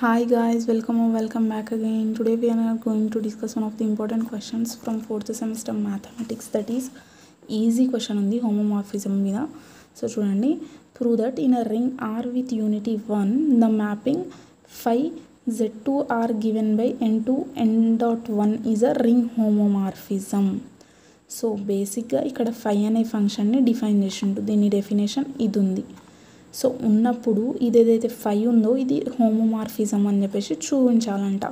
Hi guys, welcome or welcome back again. Today we are going to discuss one of the important questions from fourth semester mathematics that is easy question ఉంది homomorphism మీద so చూడండి prove that in a ring R with unity one the mapping five Z to R given by N to N dot one is a ring homomorphism so బేసిక్గా ఇక్కడ five అనే ఫంక్షన్ని define చేసిండు దీని definition ఇది ఉంది so ఉన్నప్పుడు ఇది ఏదైతే ఫైవ్ ఉందో ఇది హోమోమార్ఫిజం అని చెప్పేసి చూపించాలంట.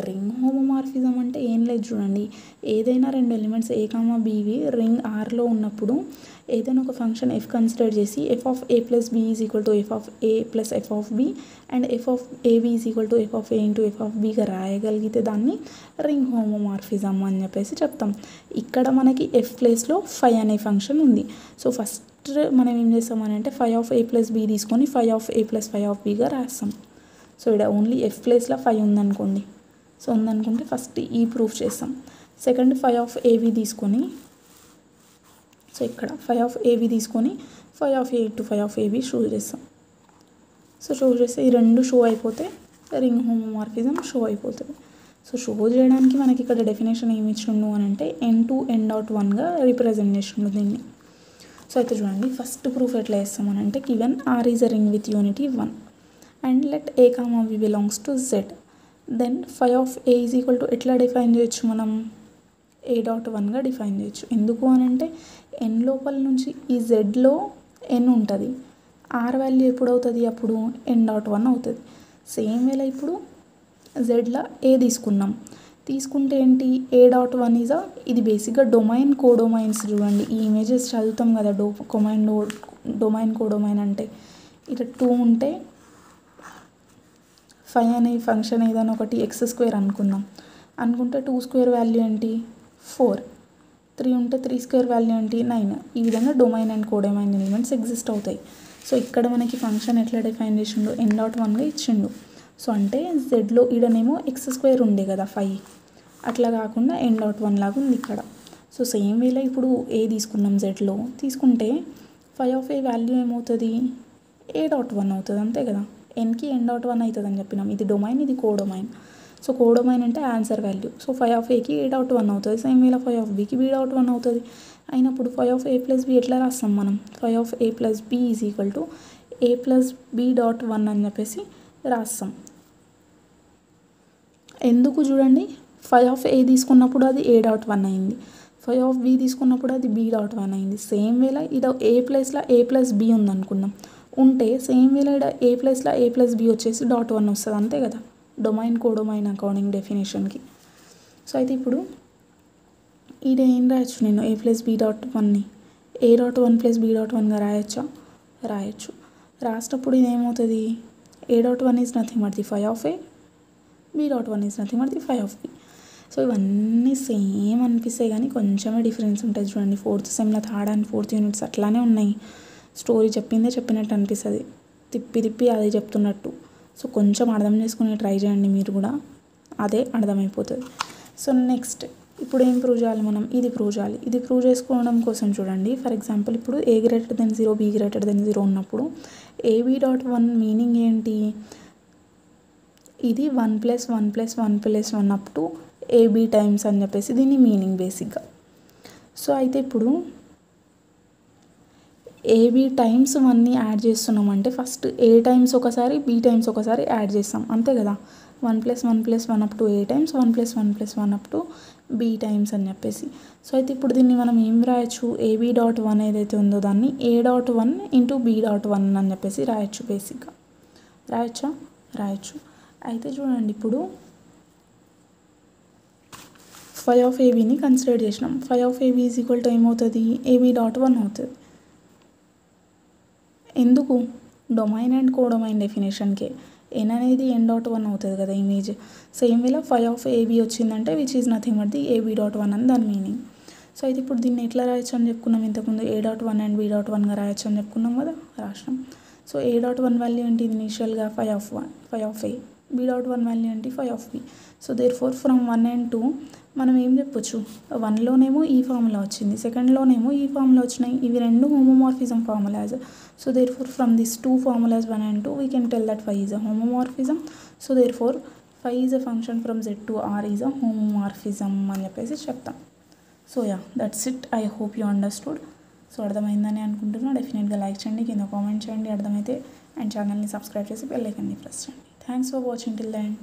రింగ్ హోమోమార్ఫిజం అంటే ఏం లేదు చూడండి. ఏదైనా రెండు ఎలిమెంట్స్ ఏ కామా బీవి రింగ్ ఆర్లో ఉన్నప్పుడు ఏదైనా ఒక ఫంక్షన్ ఎఫ్ కన్సిడర్ చేసి F of A plus B is equal to F of A plus F of B and F of AB is equal to F of A into F of బీగా రాయగలిగితే దాన్ని ring homomorphism అని చెప్పేసి చెప్తాం. ఇక్కడ మనకి F ప్లేస్లో five అనే function ఉంది. సో ఫస్ట్ మనం ఏం చేస్తామని అంటే phi of a plus b తీసుకొని phi of a plus phi of బీగా రాస్తాం. సో ఇక్కడ ఓన్లీ ఎఫ్ ప్లేస్లో ఫైవ్ ఉందనుకోండి. సో ఉందనుకుంటే ఫస్ట్ ఈ ప్రూఫ్ చేస్తాం. సెకండ్ ఫైవ్ ఆఫ్ ఏవి తీసుకొని సో ఇక్కడ ఫైవ్ ఆఫ్ ఏవి తీసుకొని phi of a to phi of ఏవి షో చేస్తాం. సో షో చేస్తే ఈ రెండు షో అయిపోతే రింగ్ హోమోమార్ఫిజం షో అయిపోతుంది. సో షో చేయడానికి మనకి ఇక్కడ డెఫినేషన్ ఏమి ఇచ్చిండు అని అంటే ఎన్ టు ఎన్ డాట్ వన్గా రిప్రజెంట్ చేసిండు దీన్ని. సో అయితే చూడండి ఫస్ట్ ప్రూఫ్ ఎట్లా వేస్తామని అంటే given R is a ring with unity one and let a comma b belongs to Z then phi of a is equal to ఎట్లా డిఫైన్ చేయొచ్చు మనం? ఏ డాట్ వన్గా డిఫైన్ చేయొచ్చు. ఎందుకు అని అంటే ఎన్ లోపల నుంచి ఈ జెడ్లో ఎన్ ఉంటుంది. ఆర్ వాల్యూ ఎప్పుడు అవుతుంది అప్పుడు ఎన్ డాట్ వన్ అవుతుంది. సేమ్ వేళ ఇప్పుడు జెడ్లో ఏ తీసుకున్నాం. తీసుకుంటే ఏంటి? ఏ డాట్ వన్ ఇజా ఇది బేసిక్గా డొమైన్ కోడొమైన్స్ చూడండి. ఈ ఇమేజెస్ చదువుతాం కదా డో కొమైన్ డో డొమైన్ కోడొమైన్ అంటే. ఇట్లా టూ ఉంటే ఫైవ్ అనే ఫంక్షన్ ఏదైనా ఒకటి ఎక్స్ స్క్వేర్ అనుకుందాం అనుకుంటే టూ స్క్వేర్ వాల్యూ ఏంటి? ఫోర్. త్రీ ఉంటే త్రీ స్క్వేర్ వాల్యూ ఏంటి? నైన్. ఈ విధంగా domain and codomain elements exist అవుతాయి. సో ఇక్కడ మనకి ఫంక్షన్ ఎట్లా డిఫైన్ చేసిండు? ఎన్ డాట్ వన్గా ఇచ్చిండు. సో అంటే జెడ్లో ఈడనేమో ఎక్స్ స్క్వేర్ ఉండే కదా ఫైవ్. అట్లా కాకుండా ఎన్ డాట్ వన్ లాగా ఉంది ఇక్కడ. సో సేమ్ వేలో ఇప్పుడు ఏ తీసుకున్నాం జెడ్లో తీసుకుంటే ఫైవ్ ఆఫ్ ఏ వాల్యూ ఏమవుతుంది? ఏ డాట్ వన్ అవుతుంది అంతే కదా? ఎన్కి ఎన్ డాట్ వన్ అవుతుంది అని చెప్పినాం. ఇది డొమైన్ ఇది కోడొమైన్. సో కోడమైన్ అంటే answer value. So phi of ఏకి ఏ డౌట్ వన్ అవుతుంది. సేమ్ వేలా ఫైవ్ ఆఫ్ బీకి బీ డౌట్ వన్ అవుతుంది. అయినప్పుడు phi of a plus b ఎట్లా రాస్తాం మనం? Phi of a plus b is equal to a plus b dot one అని చెప్పేసి రాస్తాం. ఎందుకు చూడండి? ఫైవ్ ఆఫ్ ఏ తీసుకున్నప్పుడు అది ఏ డాట్ వన్ అయింది. ఫైవ్ ఆఫ్ బి తీసుకున్నప్పుడు అది బి డాట్ వన్ అయింది. సేమ్ వేళ ఇడ ఏ ప్లస్లో ఏ ప్లస్ బి ఉంది ఉంటే సేమ్ వేళ ఇక్కడ ఏ ప్లస్లో ఏ ప్లస్ బి వచ్చేసి డాట్ వన్ వస్తుంది. అంతే కదా? డొమైన్ కోడొమైన్ అకౌంటింగ్ డెఫినేషన్కి. సో అయితే ఇప్పుడు ఈడ ఏం రాయొచ్చు నేను? ఏ ప్లస్ బి డాట్ వన్ని A dot one plus B dot వన్గా రాయొచ్చా? రాయొచ్చు. రాసేటప్పుడు ఇది ఏమవుతుంది A dot one is nothing but the five of A B dot one is nothing but the five of B so ఇవన్నీ సేమ్ అనిపిస్తాయి కానీ కొంచెమే డిఫరెన్స్ ఉంటుంది చూడండి. ఫోర్త్ సెమ్లో థర్డ్ అండ్ ఫోర్త్ యూనిట్స్ అట్లానే ఉన్నాయి. స్టోరీ చెప్పిందే చెప్పినట్టు అనిపిస్తుంది. తిప్పి తిప్పి అదే చెప్తున్నట్టు. సో కొంచెం అర్థం చేసుకుని ట్రై చేయండి మీరు కూడా. అదే అర్థమైపోతుంది. సో నెక్స్ట్ ఇప్పుడు ఏం ప్రూవ్ చేయాలి మనం? ఇది ప్రూవ్ చేయాలి. ఇది ప్రూవ్ చేసుకోవడం కోసం చూడండి. ఫర్ ఎగ్జాంపుల్ ఇప్పుడు a greater than zero b greater than zero ఉన్నప్పుడు ఏబీ డాట్ వన్ మీనింగ్ ఏంటి? ఇది one plus one plus one plus one up to ab times అని చెప్పేసి దీని మీనింగ్ బేసిక్గా సో అయితే ఇప్పుడు ఏబీ టైమ్స్ వన్ని యాడ్ చేస్తున్నామంటే ఫస్ట్ ఏ టైమ్స్ ఒకసారి బీ టైమ్స్ ఒకసారి యాడ్ చేస్తాం. అంతే కదా? One plus one plus one up to a times one plus one plus one up to b times అని చెప్పేసి. సో అయితే ఇప్పుడు దీన్ని మనం ఏం రాయొచ్చు? ఏబీ డాట్ వన్ ఏదైతే ఉందో దాన్ని A dot one into B dot one అని చెప్పేసి రాయొచ్చు బేసిక్గా రాయొచ్చా? రాయొచ్చు. అయితే చూడండి ఇప్పుడు ఫైవ్ ఆఫ్ ఏబీని కన్సిడర్ చేసినాం. Five of A B is equal to ఏమవుతుంది? ఏబీ డాట్ వన్ అవుతుంది. ఎందుకు? డొమైన్ అండ్ కోడొమైన్ డెఫినేషన్కే. ఎన్ అనేది ఎన్ డాట్ వన్ అవుతుంది కదా ఇమేజ్. సేమ్ వేలా ఫైవ్ ఆఫ్ ఏబీ వచ్చిందంటే which is nothing but the ab dot one అని దాని మీనింగ్. సో అయితే ఇప్పుడు దీన్ని ఎట్లా రాయొచ్చు అని చెప్పుకున్నాం ఇంతకుముందు? A dot one and b dot వన్గా రాయొచ్చు అని చెప్పుకున్నాం కదా? రాసినాం. సో ఏ డాట్ వన్ వాల్యూ ఏంటి ఇనిషియల్గా phi of one phi of a. B dot one value అంటే phi of b so therefore from one and two మనం ఏం చెప్పొచ్చు? వన్లోనేమో ఈ ఫార్ములా వచ్చింది. సెకండ్లోనేమో ఈ ఫార్ములా వచ్చినాయి. ఇవి రెండు homomorphism formulas so therefore from this two formulas one and two we can tell that phi is a homomorphism so therefore phi is a function from Z to R is a homomorphism అని చెప్పేసి చెప్తాం. So ya that's it I hope you understood so అర్థమైందని అనుకుంటున్నా. డెఫినెట్గా like చేయండి. కింద comment చేయండి. అర్థమైతే అండ్ ఛానల్ని సబ్స్క్రైబ్ చేసి బెల్ ఐకన్ని ప్రెస్ చేయండి. Thanks for watching till the end